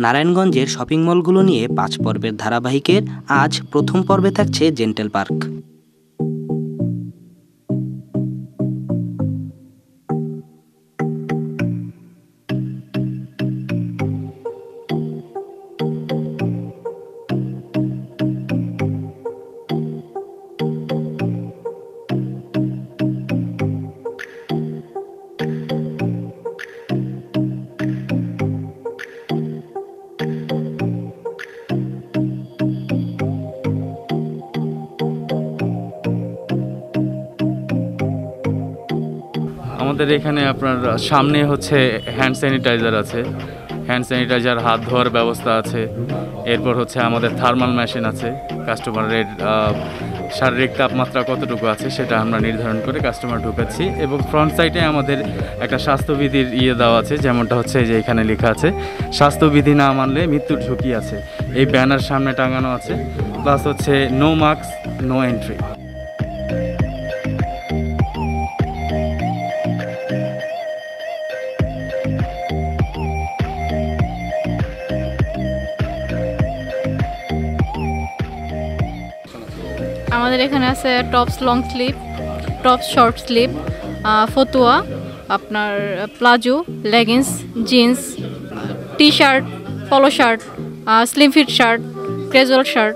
নারায়ণগঞ্জের শপিং মলগুলো নিয়ে পাঁচ পর্বের ধারাবাহিকের আজ প্রথম পর্বে থাকছে জেন্টেল পার্ক। আমাদের এখানে আপনার সামনে হচ্ছে হ্যান্ড স্যানিটাইজার আছে। হ্যান্ড স্যানিটাইজার হাত ধোয়ার ব্যবস্থা আছে। এরপর হচ্ছে আমাদের থার্মাল মেশিন আছে। কাস্টমারের শারীরিক তাপমাত্রা কতটুকু আছে সেটা আমরা নির্ধারণ করে কাস্টমার ঢুকাচ্ছি এবং ফ্রন্ট সাইডে আমাদের একটা স্বাস্থ্যবিধির ইয়ে দেওয়া আছে, যেমনটা হচ্ছে যে এখানে লেখা আছে, স্বাস্থ্যবিধি না মানলে মৃত্যুর ঝুঁকি আছে। এই ব্যানার সামনে টাঙানো আছে প্লাস হচ্ছে নো মাস্ক নো এন্ট্রি আমাদের এখানে আছে tops long slip tops short slip ফতুয়া, আপনার palazzo leggings jeans T shirt polo shirt slim fit shirt casual shirt